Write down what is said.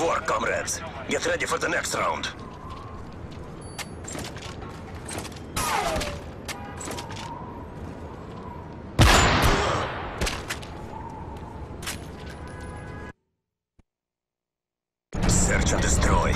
work, comrades. Get ready for the next round. Search and destroy.